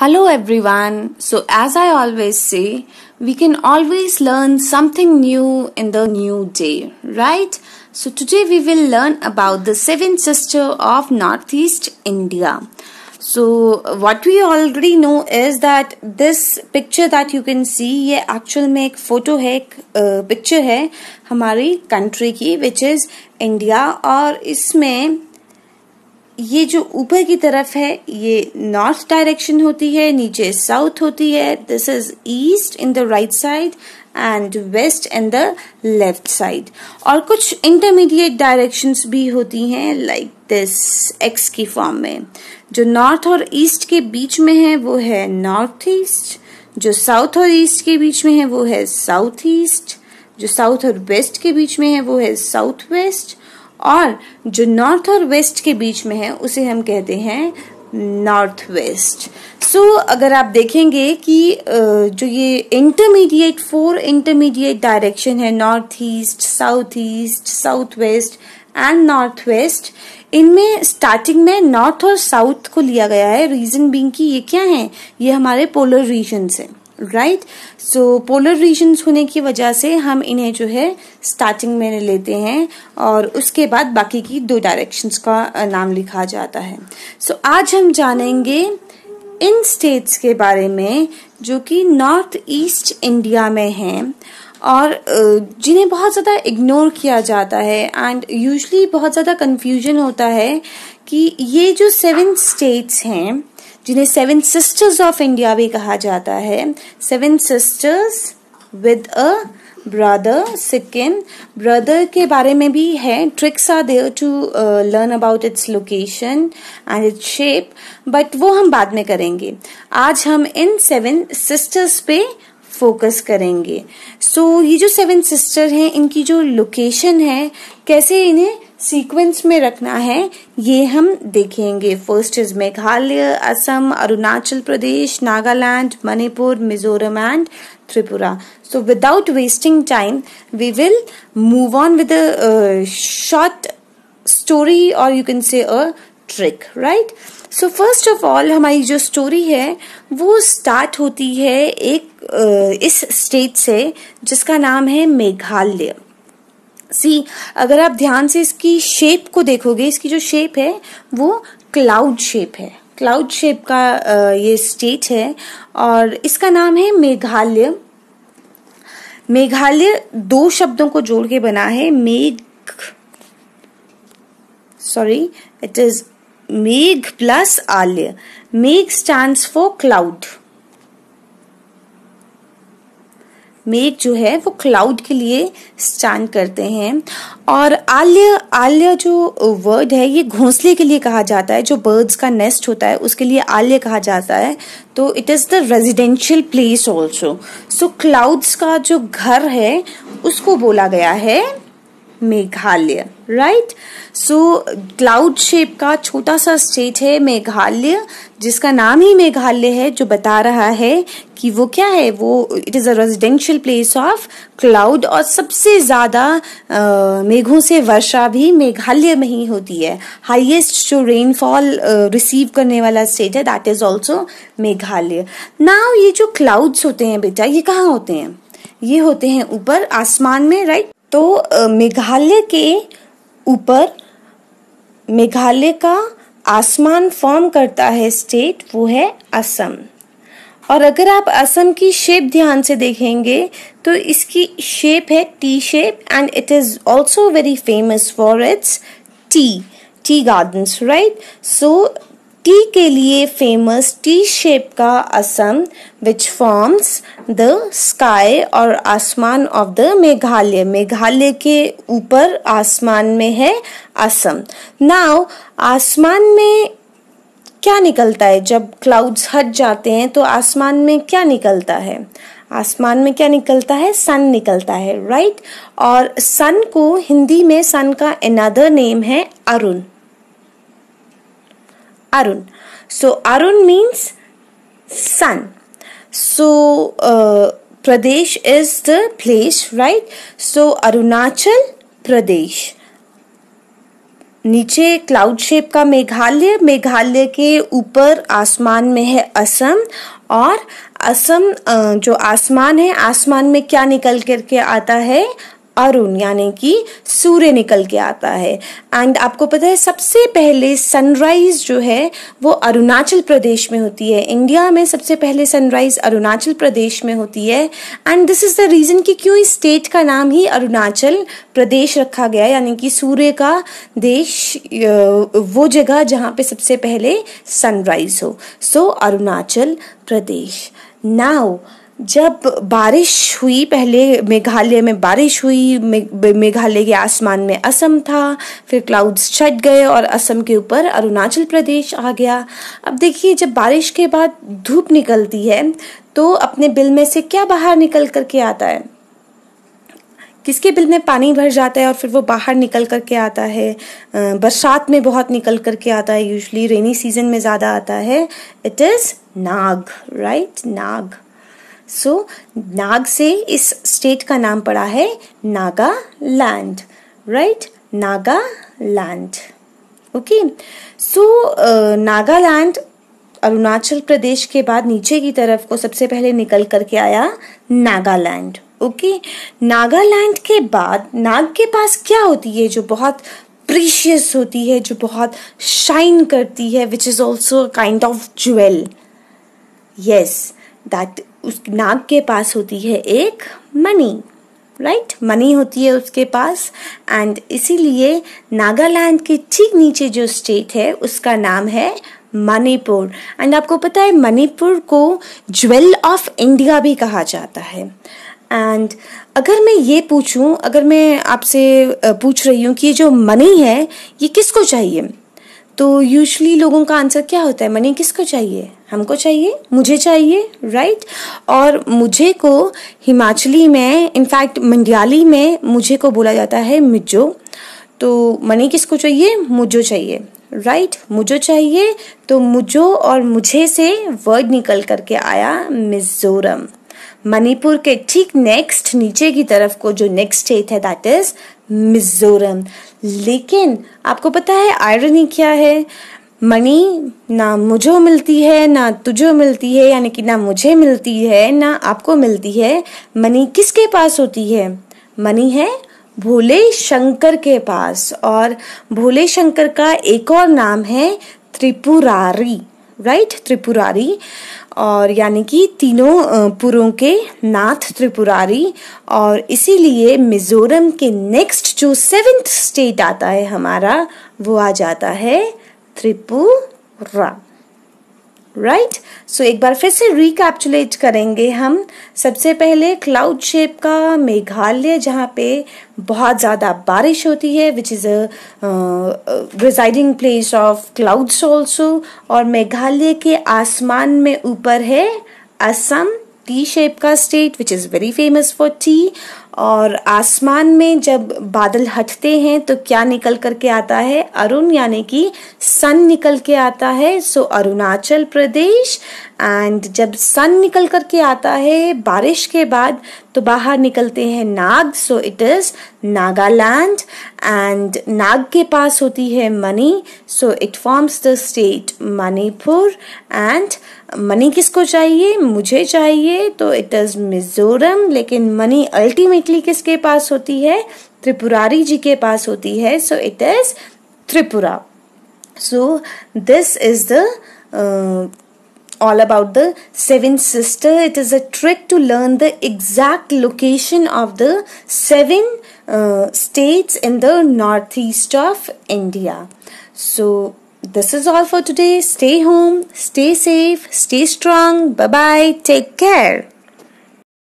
Hello everyone. So, as I always say, we can always learn something new in the new day, right? So, today we will learn about the seven sister of Northeast India. So, what we already know is that this picture that you can see ये actual में एक photo है एक picture है हमारी country की which is India और इसमें ये जो ऊपर की तरफ़ है, ये नॉर्थ डायरेक्शन होती है, नीचे साउथ होती है. This is east in the right side and west in the left side और कुछ इंटरमीडिएट डायरेक्शंस भी होती हैं लाइक दिस एक्स की फॉर्म में. जो नॉर्थ और ईस्ट के बीच में है, वो है नॉर्थ ईस्ट जो साउथ और ईस्ट के बीच में है, वो है साउथ ईस्ट जो साउथ और वेस्ट के बीच में है, वो है साउथ वेस्ट और जो नॉर्थ और वेस्ट के बीच में है, उसे हम कहते हैं नॉर्थ वेस्ट। सो अगर आप देखेंगे कि जो ये इंटरमीडिएट फोर इंटरमीडिएट डायरेक्शन है north east south east south west and north west इनमें स्टार्टिंग में नॉर्थ और साउथ को लिया गया है। रीजन बीइंग कि ये क्या है? ये हमारे पोलर रीजन है। राइट सो पोलर रीजन्स होने की वजह से हम इन्हें जो है स्टार्टिंग में लेते हैं और उसके बाद बाकी की दो डायरेक्शंस का नाम लिखा जाता है। सो so, आज हम जानेंगे इन स्टेट्स के बारे में जो कि नॉर्थ ईस्ट इंडिया में हैं और जिन्हें बहुत ज़्यादा इग्नोर किया जाता है एंड यूजली बहुत ज़्यादा कंफ्यूजन होता है कि ये जो सेवन स्टेट्स हैं जिन्हें सेवन सिस्टर्स ऑफ़ इंडिया भी कहा जाता है। Seven sisters with a brother Sikkim brother के बारे में भी है। Tricks are there to learn about its location and its shape but वो हम बाद में करेंगे। आज हम इन सेवन सिस्टर्स पे फोकस करेंगे। सो so, ये जो सेवन सिस्टर हैं इनकी जो लोकेशन है कैसे इन्हें सीक्वेंस में रखना है ये हम देखेंगे। First is Meghalaya Assam Arunachal Pradesh Nagaland Manipur Mizoram and Tripura. So without wasting time we will move on with short story और you can say a trick right so first of all हमारी जो story है वो start होती है एक uh, इस state से जिसका नाम है मेघालय। सी अगर आप ध्यान से इसकी शेप को देखोगे, इसकी जो शेप है, वो क्लाउड शेप है। क्लाउड शेप का ये स्टेट है और इसका नाम है मेघालय। मेघालय दो शब्दों को जोड़ के बना है। Megh sorry it is megh plus aalya. Megh stand for cloud मेघ जो है वो क्लाउड के लिए स्टैंड करते हैं। और आल्य आल्य जो वर्ड है, ये घोंसले के लिए कहा जाता है, जो बर्ड्स का नेस्ट होता है, उसके लिए आल्य कहा जाता है। तो it is the residential place also so clouds का जो घर है, उसको बोला गया है Meghalaya right so cloud shape का छोटा सा स्टेट है मेघालय, जिसका नाम ही मेघालय है, जो बता रहा है कि वो क्या है? वो it is a residential place of cloud और सबसे ज़्यादा मेघों से वर्षा भी मेघालय में ही होती है। हाईएस्ट जो रेनफॉल रिसीव करने वाला स्टेट है that is also Meghalaya. Now ये जो क्लाउड्स होते हैं बेटा, ये कहाँ होते हैं? ये होते हैं ऊपर आसमान में राइट तो मेघालय के ऊपर मेघालय का आसमान फॉर्म करता है स्टेट वो है असम। और अगर आप असम की शेप ध्यान से देखेंगे तो इसकी शेप है tea shape and it is also very famous for its tea tea gardens right so tea के लिए फ़ेमस टी शेप का Assam which forms the sky और आसमान ऑफ़ द मेघालय मेघालय के ऊपर आसमान में है असम। नाउ आसमान में क्या निकलता है? जब क्लाउड्स हट जाते हैं तो आसमान में क्या निकलता है? आसमान में क्या निकलता है? सन निकलता है राइट और सन को हिंदी में सन का अनदर नेम है Arun. Arun. So, Arun means sun so Pradesh is the place right so Arunachal Pradesh. नीचे क्लाउड शेप का मेघालय मेघालय के ऊपर आसमान में है असम और असम जो आसमान है, आसमान में क्या निकल करके आता है? अरुण यानी कि सूर्य निकल के आता है। एंड आपको पता है सबसे पहले सनराइज जो है वो अरुणाचल प्रदेश में होती है। इंडिया में सबसे पहले सनराइज अरुणाचल प्रदेश में होती है। And this is the reason कि क्यों इस स्टेट का नाम ही अरुणाचल प्रदेश रखा गया यानी कि सूर्य का देश वो जगह जहाँ पे सबसे पहले सनराइज हो। So so, Arunachal Pradesh. Now जब बारिश हुई, पहले मेघालय में बारिश हुई मेघालय के आसमान में असम था, फिर क्लाउड्स छट गए और असम के ऊपर अरुणाचल प्रदेश आ गया। अब देखिए, जब बारिश के बाद धूप निकलती है तो अपने बिल में से क्या बाहर निकल कर के आता है? किसके बिल में पानी भर जाता है और फिर वो बाहर निकल कर के आता है? बरसात में बहुत निकल कर के आता है यूजली रेनी सीज़न में ज़्यादा आता है। It is naag right naag. So so, नाग से इस स्टेट का नाम पड़ा है Nagaland right Nagaland okay so Nagaland Arunachal Pradesh के बाद नीचे की तरफ़ को सबसे पहले निकल करके आया नागालैंड ओके? नागालैंड के बाद नाग के पास क्या होती है जो बहुत प्रीशियस होती है जो बहुत शाइन करती है which is also kind of jewel yes that उस नाग के पास होती है एक मनी राइट right? मनी होती है उसके पास एंड इसीलिए नागालैंड के ठीक नीचे जो स्टेट है, उसका नाम है मणिपुर। एंड आपको पता है, मणिपुर को ज्वेल ऑफ़ इंडिया भी कहा जाता है। एंड अगर मैं ये पूछूँ, अगर मैं आपसे पूछ रही हूँ कि ये जो मनी है, ये किसको चाहिए? तो यूजली लोगों का आंसर क्या होता है? मनी किसको चाहिए? हमको चाहिए? मुझे चाहिए राइट और मुझे को हिमाचली में इनफैक्ट मंडियाली में मुझे को बोला जाता है मिजो तो मनी किसको चाहिए? मुझो चाहिए राइट right? मुझो चाहिए तो मुझो और मुझे से वर्ड निकल करके आया मिजोरम। मणिपुर के ठीक नेक्स्ट नीचे की तरफ़ को जो नेक्स्ट स्टेट है दैट इज़ मिजोरम। लेकिन आपको पता है आयरनी क्या है? मनी ना मुझे मिलती है, ना तुझे मिलती है, यानी कि ना मुझे मिलती है, ना आपको मिलती है। मनी किसके पास होती है? मनी है भोले शंकर के पास। और भोले शंकर का एक और नाम है त्रिपुरारी। राइट त्रिपुरारी। और यानी कि तीनों पुरों के नाथ त्रिपुरारी और इसीलिए मिजोरम के नेक्स्ट जो सेवेंथ स्टेट आता है हमारा, वो आ जाता है Tripura. Right right? So so, एक बार फिर से रिकैप्चुलेट करेंगे हम। सबसे पहले क्लाउड शेप का मेघालय जहाँ पे बहुत ज़्यादा बारिश होती है which is a residing place of clouds also और मेघालय के आसमान में ऊपर है असम टी शेप का state which is very famous for tea और आसमान में जब बादल हटते हैं तो क्या निकल कर के आता है? अरुण, यानी कि सन निकल के आता है। सो अरुणाचल प्रदेश एंड जब सन निकल करके आता है, बारिश के बाद तो बाहर निकलते हैं नाग so it is Nagaland and नाग के पास होती है money so it forms the state Manipur. And money किसको चाहिए? मुझे चाहिए तो इट इज़ मिजोरम. लेकिन मनी अल्टीमेटली किसके पास होती है? त्रिपुरारी जी के पास होती है so it is Tripura. So this is the all about the seven sister. It is a trick to learn the exact location of the seven uh, states in the northeast of india. So this is all for today. Stay home stay safe stay strong. Bye bye take care